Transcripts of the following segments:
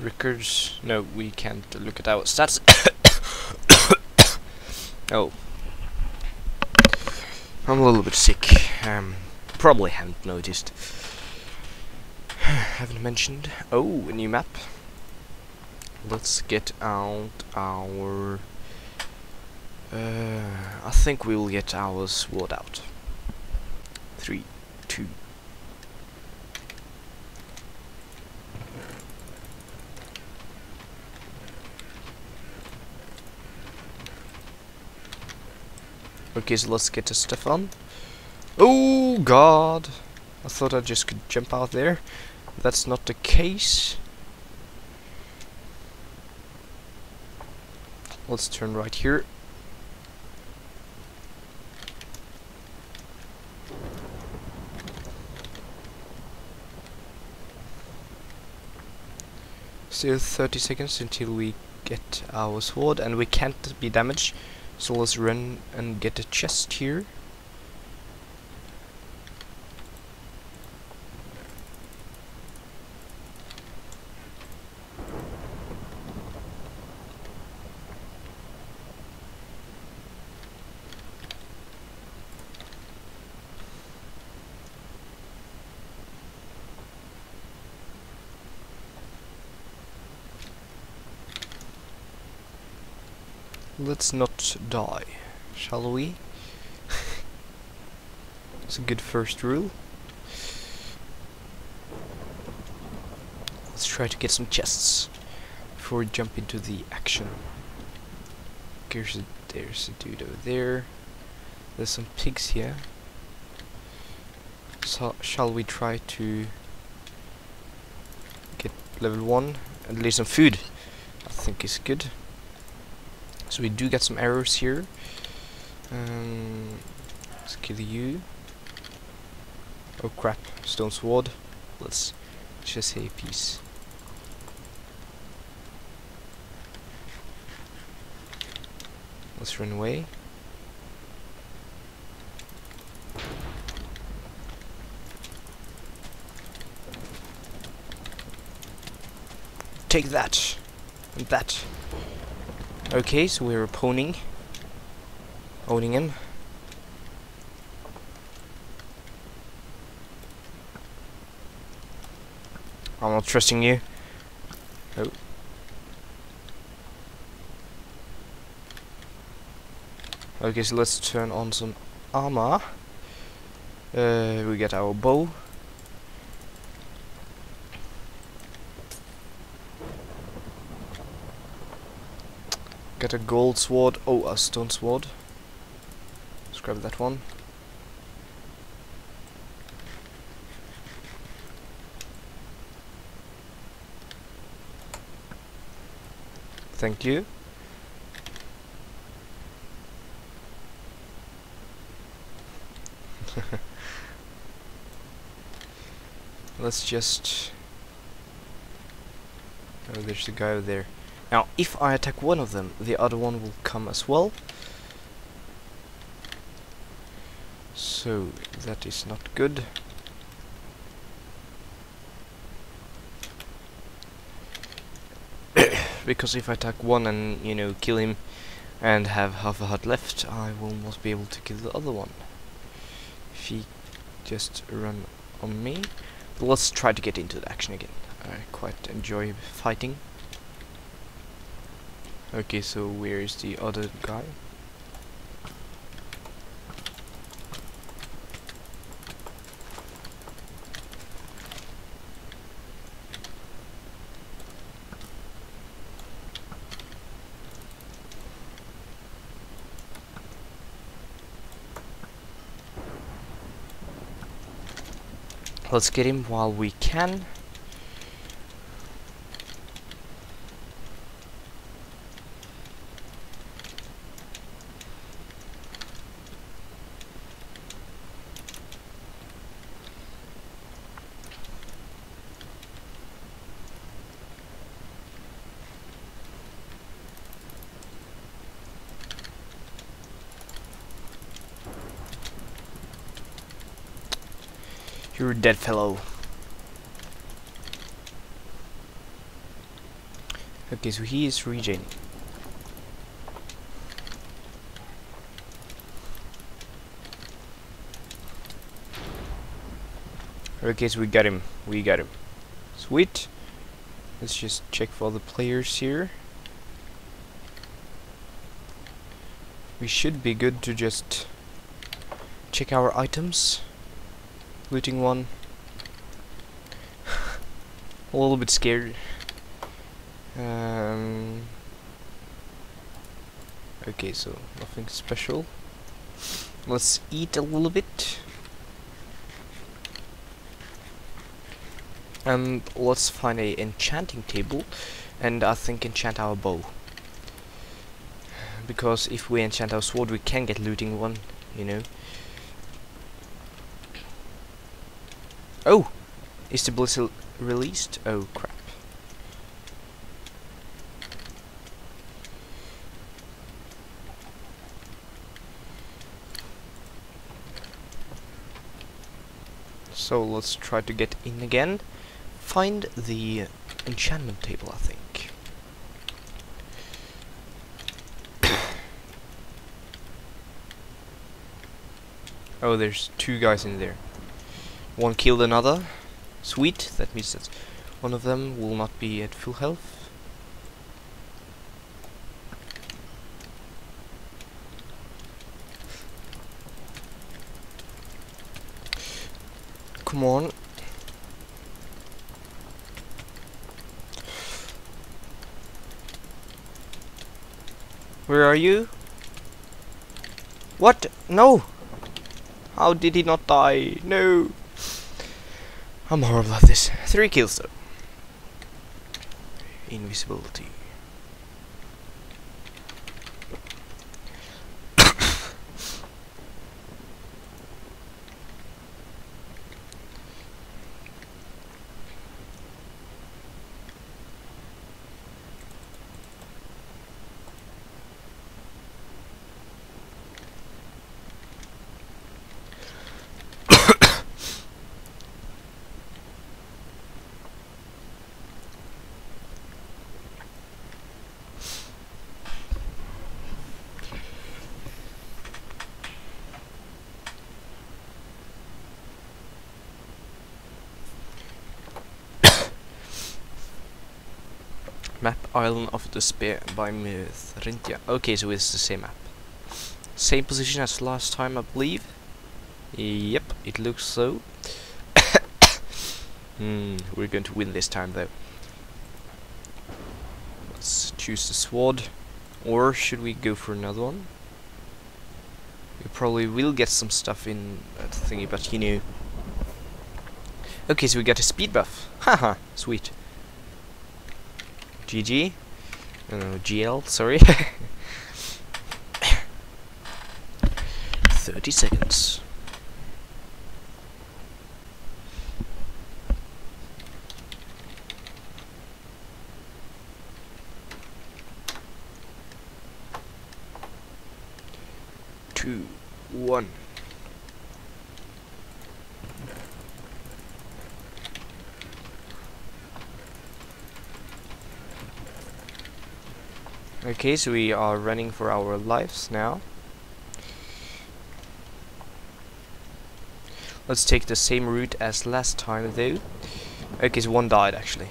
records. No, we can't look at our stats. oh. I'm a little bit sick. Um, probably haven't noticed. haven't mentioned. Oh, a new map. Let's get out our... Uh, I think we will get our sword out. Three, two, Okay, so let's get to Stefan. Oh god! I thought I just could jump out there. That's not the case. Let's turn right here. Still 30 seconds until we get our sword and we can't be damaged so let's run and get a chest here. Let's not die, shall we? it's a good first rule. Let's try to get some chests before we jump into the action. There's a, there's a dude over there. There's some pigs here. So shall we try to get level 1 and leave some food? I think is good. So we do get some arrows here. Um, let's kill you. Oh crap, stone sword. Let's just say peace. Let's run away. Take that! And that! Okay, so we're opponing. Owning him. I'm not trusting you. Oh. Okay, so let's turn on some armor. Uh, we get our bow. Get a gold sword. Oh, a stone sword. Let's grab that one. Thank you. Let's just... Oh, there's the guy over there. Now, if I attack one of them, the other one will come as well. So, that is not good. because if I attack one and, you know, kill him and have half a heart left, I will not be able to kill the other one. If he just run on me. But let's try to get into the action again. I quite enjoy fighting. Okay, so where is the other guy? Let's get him while we can. You're a dead fellow. Okay, so he is regaining. Okay, so we got him. We got him. Sweet. Let's just check for the players here. We should be good to just check our items. Looting one. a little bit scared. Um, okay, so nothing special. Let's eat a little bit. And let's find a enchanting table and I think enchant our bow. Because if we enchant our sword we can get looting one, you know. Oh! Is the Blitz released? Oh crap. So let's try to get in again. Find the enchantment table, I think. oh, there's two guys in there. One killed another. Sweet, that means that one of them will not be at full health. Come on. Where are you? What? No! How did he not die? No! I'm horrible at this. Three kills though. Invisibility. Map Island of Despair by Mythrintia. Okay, so it's the same map. Same position as last time, I believe. Yep, it looks so. hmm, we're going to win this time, though. Let's choose the sword. Or should we go for another one? We probably will get some stuff in that thingy, but you know. Okay, so we got a speed buff. Haha, sweet. GG. Uh, GL, sorry. 30 seconds. Two, one. Okay, so we are running for our lives now. Let's take the same route as last time though. Okay, so one died actually.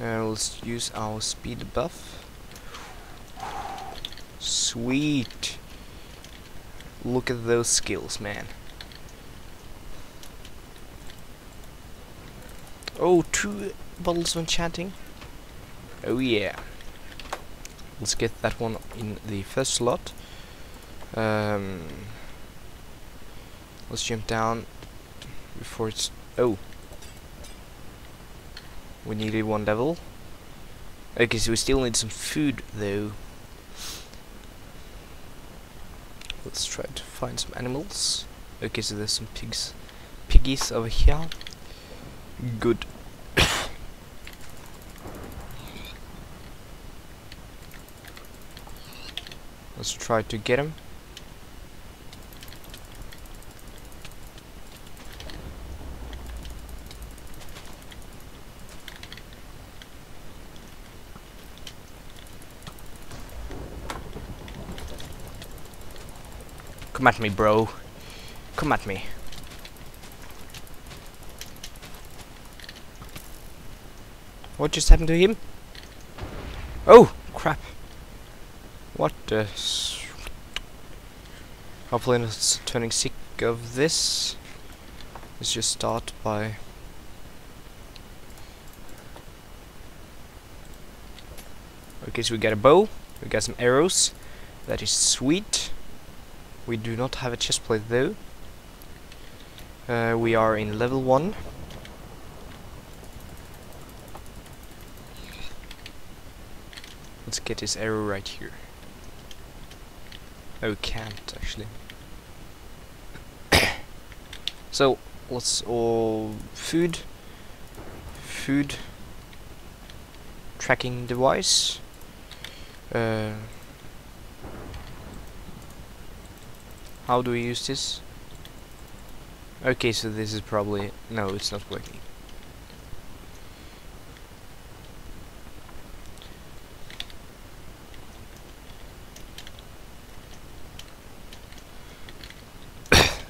Uh, let's use our speed buff. Sweet. Look at those skills, man. Oh, two bottles of enchanting. Oh yeah. Let's get that one in the first slot. Um, let's jump down before it's... Oh. We needed one level. Okay, so we still need some food though. Let's try to find some animals. Okay, so there's some pigs. Piggies over here. Good. Let's try to get him. Come at me, bro. Come at me. What just happened to him? Oh, crap. What the... Hopefully not turning sick of this. Let's just start by... Okay, so we got a bow. We got some arrows. That is sweet. We do not have a chest plate though. Uh, we are in level 1. Let's get this arrow right here. Oh, we can't actually. so, let's all... food. Food. Tracking device. Uh, how do we use this? Okay, so this is probably... No, it's not working.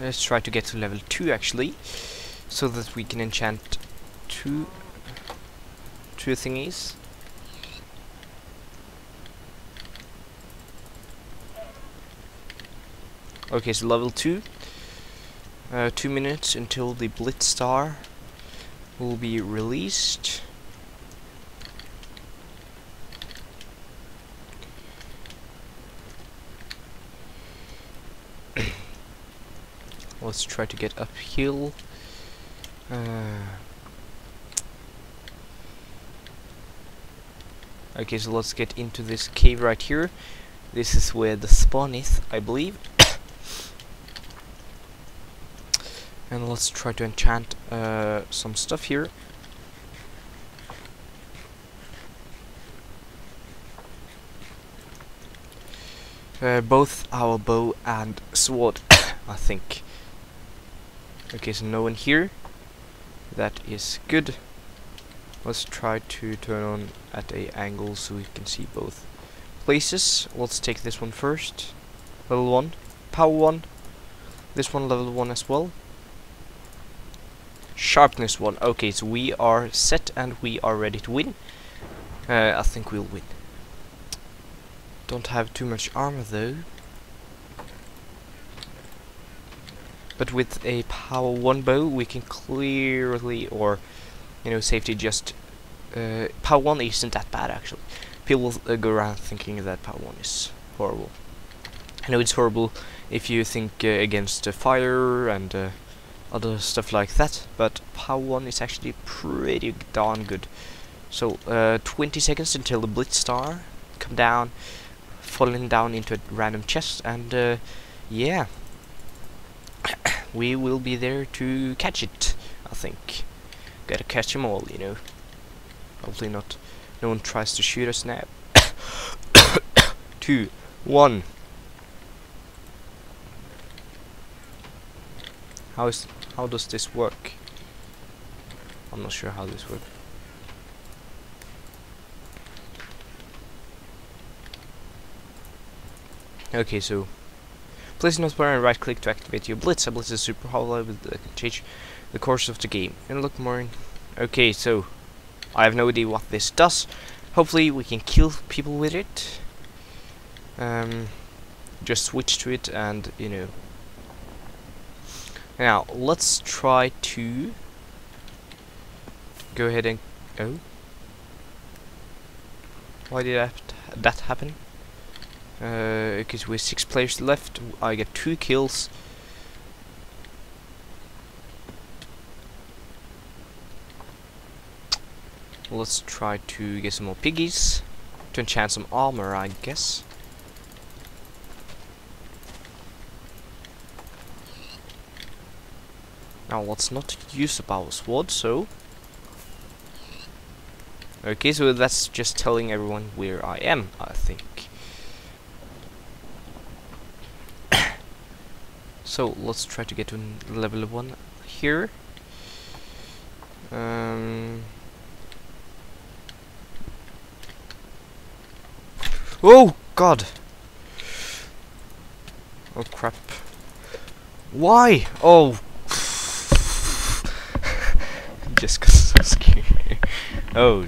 Let's try to get to level 2 actually, so that we can enchant two, two thingies. Okay, so level 2. Uh, two minutes until the Blitz Star will be released. Let's try to get uphill. Uh, okay, so let's get into this cave right here. This is where the spawn is, I believe. and let's try to enchant uh, some stuff here. Uh, both our bow and sword, I think. Okay, so no one here. That is good. Let's try to turn on at a angle so we can see both places. Let's take this one first. Level 1. Power 1. This one level 1 as well. Sharpness 1. Okay, so we are set and we are ready to win. Uh, I think we'll win. Don't have too much armor though. But with a power 1 bow we can clearly, or you know, safety just... Uh, power 1 isn't that bad actually. People uh, go around thinking that power 1 is horrible. I know it's horrible if you think uh, against fire and uh, other stuff like that, but power 1 is actually pretty darn good. So, uh, 20 seconds until the Blitz Star come down, falling down into a random chest, and uh, yeah, we will be there to catch it, I think. Gotta catch them all, you know. Hopefully not. No one tries to shoot us now. Two, one. How is how does this work? I'm not sure how this works. Okay, so Place hotbar and right click to activate your blitz. A blitz is super hollow can change the course of the game. And look more Okay, so I have no idea what this does. Hopefully we can kill people with it. Um, just switch to it and, you know. Now, let's try to go ahead and... Oh? Why did that, that happen? Because uh, with six players left, I get two kills. Let's try to get some more piggies to enchant some armor, I guess. Now let's not use the power sword, so... Okay, so that's just telling everyone where I am, I think. So let's try to get to level 1 here. Um, oh god! Oh crap. Why? Oh. Just 'cause so scary. Oh